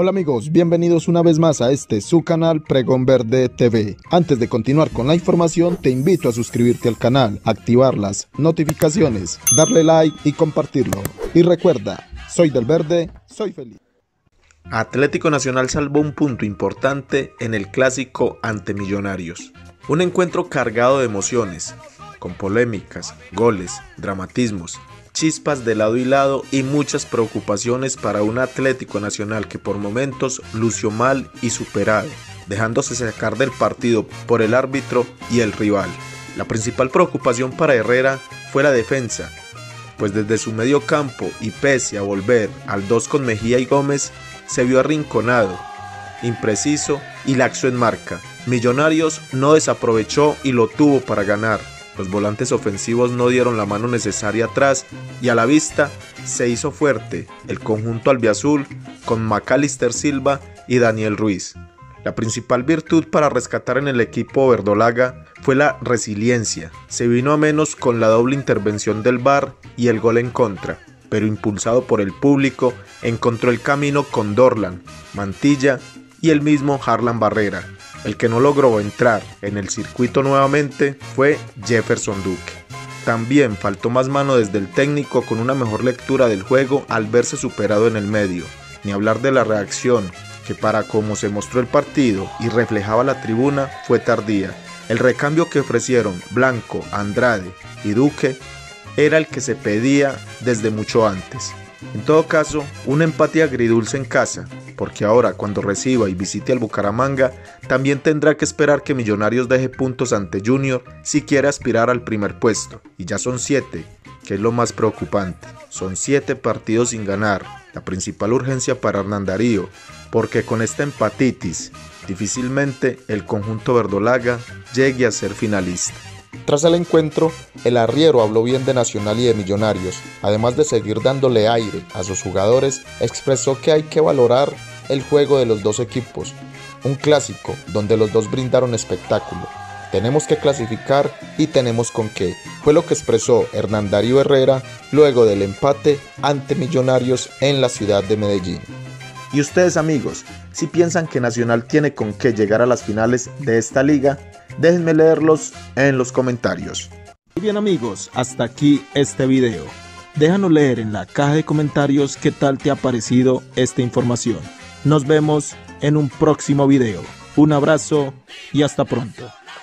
Hola amigos, bienvenidos una vez más a este su canal Pregón Verde TV. Antes de continuar con la información, te invito a suscribirte al canal, activar las notificaciones, darle like y compartirlo. Y recuerda, soy del verde, soy feliz. Atlético Nacional salvó un punto importante en el clásico ante Millonarios. Un encuentro cargado de emociones, con polémicas, goles, dramatismos, chispas de lado y lado y muchas preocupaciones para un Atlético Nacional que por momentos lució mal y superado, dejándose sacar del partido por el árbitro y el rival. La principal preocupación para Herrera fue la defensa, pues desde su medio campo y pese a volver al 2 con Mejía y Gómez, se vio arrinconado, impreciso y laxo en marca. Millonarios no desaprovechó y lo tuvo para ganar, los volantes ofensivos no dieron la mano necesaria atrás y a la vista se hizo fuerte el conjunto albiazul con Macalister Silva y Daniel Ruiz. La principal virtud para rescatar en el equipo verdolaga fue la resiliencia. Se vino a menos con la doble intervención del VAR y el gol en contra, pero impulsado por el público encontró el camino con Dorlan, Mantilla y el mismo Harlan Barrera, el que no logró entrar en el circuito nuevamente fue Jefferson Duque. También faltó más mano desde el técnico con una mejor lectura del juego al verse superado en el medio, ni hablar de la reacción, que para como se mostró el partido y reflejaba la tribuna fue tardía. El recambio que ofrecieron Blanco, Andrade y Duque era el que se pedía desde mucho antes. En todo caso, un empate agridulce en casa, porque ahora cuando reciba y visite al Bucaramanga, también tendrá que esperar que Millonarios deje puntos ante Junior si quiere aspirar al primer puesto, y ya son siete, que es lo más preocupante. Son siete partidos sin ganar, la principal urgencia para Hernán Darío, porque con esta empatitis, difícilmente el conjunto verdolaga llegue a ser finalista. Tras el encuentro, el arriero habló bien de Nacional y de Millonarios, además de seguir dándole aire a sus jugadores, expresó que hay que valorar el juego de los dos equipos, un clásico donde los dos brindaron espectáculo. Tenemos que clasificar y tenemos con qué, fue lo que expresó Hernán Darío Herrera luego del empate ante Millonarios en la ciudad de Medellín. Y ustedes amigos, si piensan que Nacional tiene con qué llegar a las finales de esta liga, déjenme leerlos en los comentarios. Muy bien amigos, hasta aquí este video. Déjanos leer en la caja de comentarios qué tal te ha parecido esta información. Nos vemos en un próximo video. Un abrazo y hasta pronto.